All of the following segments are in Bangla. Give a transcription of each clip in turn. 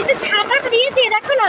এটা ছাপা দিয়েছে দেখো না।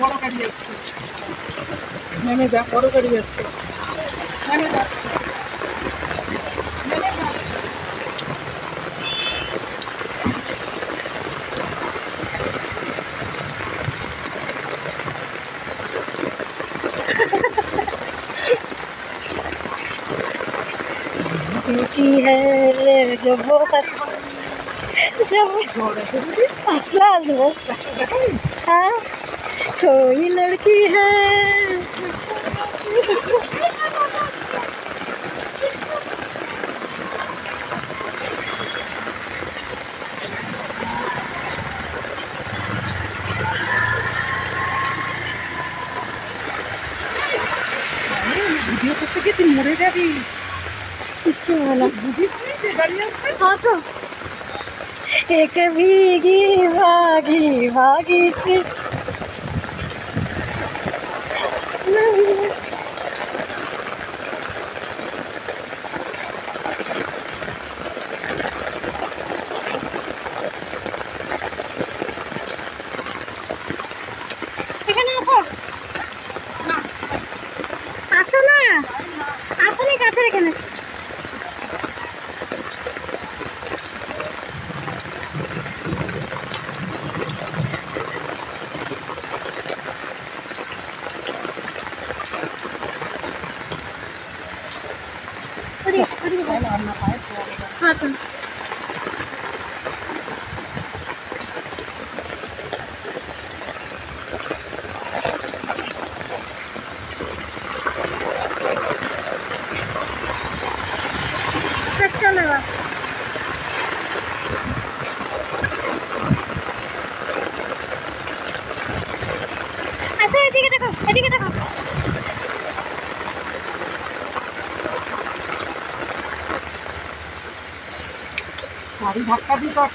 বড় গাড়ি যাচ্ছে। বড় গাড়ি যাচ্ছে। क्योंकि है अच्छा- जब वो जब जो हाँ, कोई लड़की है। वीडियो तो तक मरेगा भी। কিচ্ছু হয় না। হ্যাঁ, আছো? এক ভিগি ভাগি ভাগিছি আসো না। আসো না কাছে এখানে। 这里这里还有啊这 गाड़ी धक्का भी तो